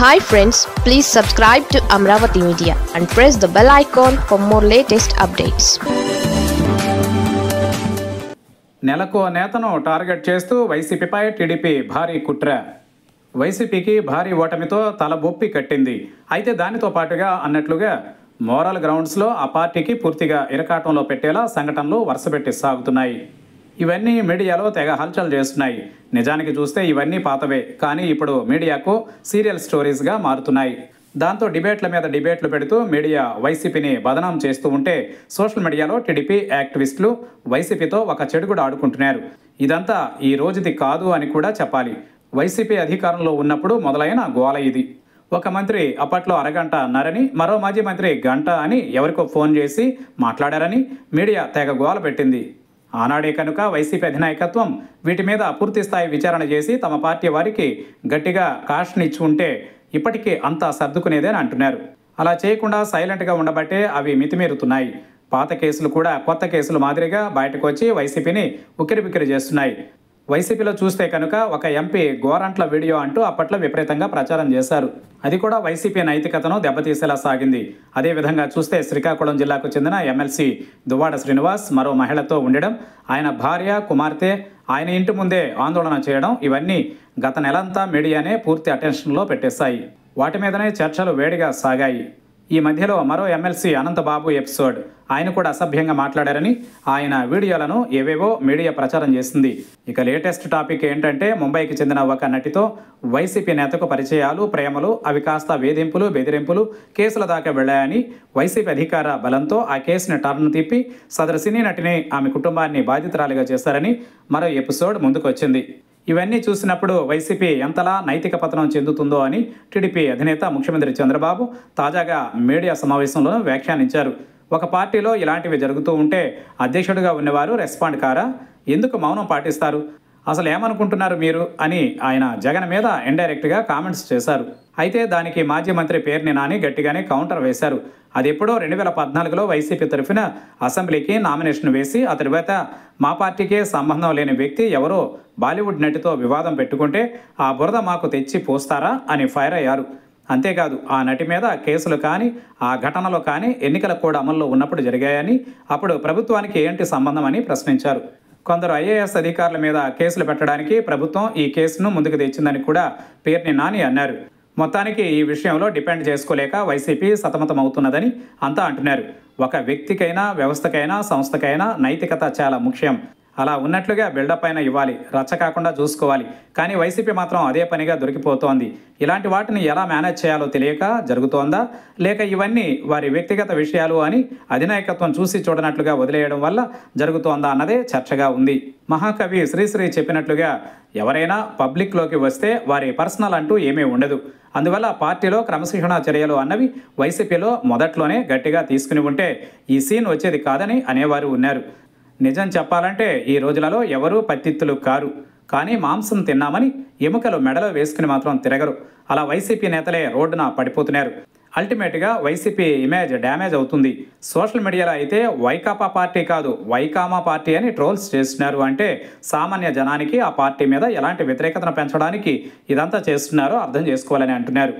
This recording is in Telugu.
Hi friends please subscribe to Amaravati media and press the bell icon for more latest updates నెలకు నేతను టార్గెట్ చేస్తూ వైసీపీపై టీడీపీ భారీ కుట్ర. వైసీపీకి భారీ ఓటమితో తల బొప్పి కట్టింది. అయితే దానితో పాటుగా అన్నట్లుగా మోరల్ గ్రౌండ్స్లో ఆ పార్టీకి పూర్తిగా ఇరకాటంలో పెట్టేలా సంఘటనలు వరుసపెట్టి సాగుతున్నాయి. ఇవన్నీ మీడియాలో తెగ హల్చల్ చేస్తున్నాయి. నిజానికి చూస్తే ఇవన్నీ పాతవే కానీ ఇప్పుడు మీడియాకు సీరియల్ స్టోరీస్గా మారుతున్నాయి. దాంతో డిబేట్ల మీద డిబేట్లు పెడుతూ మీడియా వైసీపీని బదనాం చేస్తూ ఉంటే సోషల్ మీడియాలో టీడీపీ యాక్టివిస్టులు వైసీపీతో ఒక చెడుగుడు ఆడుకుంటున్నారు. ఇదంతా ఈ రోజుది కాదు అని కూడా చెప్పాలి. వైసీపీ అధికారంలో ఉన్నప్పుడు మొదలైన గోల ఇది. ఒక మంత్రి అప్పట్లో అరగంట అన్నారని మరో మాజీ మంత్రి గంట అని ఎవరికో ఫోన్ చేసి మాట్లాడారని మీడియా తెగ గోల పెట్టింది. ఆనాడే కనుక వైసీపీ అధినాయకత్వం వీటి మీద పూర్తి స్థాయి విచారణ చేసి తమ పార్టీ వారికి గట్టిగా కాషన్ ఇచ్చి ఉంటే ఇప్పటికీ అంతా సర్దుకునేదని అంటున్నారు. అలా చేయకుండా సైలెంట్గా ఉండబట్టే అవి మితిమీరుతున్నాయి. పాత కేసులు కూడా కొత్త కేసులు మాదిరిగా బయటకు వచ్చి వైసీపీని ఉక్కిరిబిక్కిరి చేస్తున్నాయి. వైసీపీలో చూస్తే కనుక ఒక ఎంపీ గోరంట్ల వీడియో అంటూ అప్పట్లో విపరీతంగా ప్రచారం చేశారు. అది కూడా వైసీపీ నైతికతను దెబ్బతీసేలా సాగింది. అదేవిధంగా చూస్తే శ్రీకాకుళం జిల్లాకు చెందిన ఎమ్మెల్సీ దువ్వాడ శ్రీనివాస్ మరో మహిళతో ఉండడం ఆయన భార్య కుమార్తె ఆయన ఇంటి ముందే ఆందోళన చేయడం ఇవన్నీ గత నెలంతా మీడియానే పూర్తి అటెన్షన్లో పెట్టేశాయి. వాటి మీదనే చర్చలు వేడిగా సాగాయి. ఈ మధ్యలో మరో ఎమ్మెల్సీ అనంతబాబు ఎపిసోడ్. ఆయన కూడా అసభ్యంగా మాట్లాడారని ఆయన వీడియోలను ఏవేవో మీడియా ప్రచారం చేసింది. ఇక లేటెస్ట్ టాపిక్ ఏంటంటే ముంబైకి చెందిన ఒక నటితో వైసీపీ నేతకు పరిచయాలు ప్రేమలు అవి కాస్త వేధింపులు బెదిరింపులు కేసుల దాకా వెళ్ళాయని వైసీపీ అధికార బలంతో ఆ కేసుని టర్న్ తిప్పి సదరు సినీ నటిని ఆమె కుటుంబాన్ని బాధితురాలిగా చేశారని మరో ఎపిసోడ్ ముందుకొచ్చింది. ఇవన్నీ చూసినప్పుడు వైసీపీ ఎంతలా నైతిక పతనం చెందుతుందో అని టీడీపీ అధినేత ముఖ్యమంత్రి చంద్రబాబు తాజాగా మీడియా సమావేశంలో వ్యాఖ్యానించారు. ఒక పార్టీలో ఇలాంటివి జరుగుతూ ఉంటే అధ్యక్షుడిగా ఉన్నవారు రెస్పాండ్ కారా? ఎందుకు మౌనం పాటిస్తారు? అసలు ఏమనుకుంటున్నారు మీరు అని ఆయన జగన్ మీద ఇండైరెక్ట్గా కామెంట్స్ చేశారు. అయితే దానికి మాజీ మంత్రి పేర్ని నాని గట్టిగానే కౌంటర్ వేశారు. అది ఎప్పుడో రెండు వేల పద్నాలుగులో వైసీపీ తరఫున అసెంబ్లీకి నామినేషన్ వేసి ఆ తర్వాత మా పార్టీకే సంబంధం లేని వ్యక్తి ఎవరో బాలీవుడ్ నటితో వివాదం పెట్టుకుంటే ఆ బురద మాకు తెచ్చి పోస్తారా అని ఫైర్ అయ్యారు. అంతేకాదు ఆ నటి మీద కేసులు కానీ ఆ ఘటనలో కానీ ఎన్నికల కోడ్ అమల్లో ఉన్నప్పుడు జరిగాయని అప్పుడు ప్రభుత్వానికి ఏంటి సంబంధం అని ప్రశ్నించారు. కొందరు ఐఏఎస్ అధికారుల మీద కేసులు పెట్టడానికి ప్రభుత్వం ఈ కేసును ముందుకు తెచ్చిందని కూడా పేర్ని నాని అన్నారు. మొత్తానికి ఈ విషయంలో డిపెండ్ చేసుకోలేక వైసీపీ సతమతమవుతున్నదని అంతా అంటున్నారు. ఒక వ్యక్తికైనా వ్యవస్థకైనా సంస్థకైనా నైతికత చాలా ముఖ్యం. అలా ఉన్నట్లుగా బిల్డప్ అయినా ఇవ్వాలి రచ్చ కాకుండా చూసుకోవాలి. కానీ వైసీపీ మాత్రం అదే పనిగా దొరికిపోతోంది. ఇలాంటి వాటిని ఎలా మేనేజ్ చేయాలో తెలియక జరుగుతోందా? లేక ఇవన్నీ వారి వ్యక్తిగత విషయాలు అని అధినాయకత్వం చూసి చూడనట్లుగా వదిలేయడం వల్ల జరుగుతోందా అన్నదే చర్చగా ఉంది. మహాకవి శ్రీశ్రీ చెప్పినట్లుగా ఎవరైనా పబ్లిక్లోకి వస్తే వారి పర్సనల్ అంటూ ఏమీ ఉండదు. అందువల్ల పార్టీలో క్రమశిక్షణ చర్యలు అన్నవి వైసీపీలో మొదట్లోనే గట్టిగా తీసుకుని ఉంటే ఈ సీన్ వచ్చేది కాదని అనేవారు ఉన్నారు. నిజం చెప్పాలంటే ఈ రోజులలో ఎవరూ పత్తిత్తులు కారు. కానీ మాంసం తిన్నామని ఎముకలు మెడలో వేసుకుని మాత్రం తిరగరు. అలా వైసీపీ నేతలే రోడ్డున పడిపోతున్నారు. అల్టిమేట్గా వైసీపీ ఇమేజ్ డ్యామేజ్ అవుతుంది. సోషల్ మీడియాలో అయితే వైకాపా పార్టీ కాదు వైకామా పార్టీ అని ట్రోల్స్ చేస్తున్నారు అంటే సామాన్య జనానికి ఆ పార్టీ మీద ఎలాంటి వ్యతిరేకతను పెంచడానికి ఇదంతా చేస్తున్నారో అర్థం చేసుకోవాలని అంటున్నారు.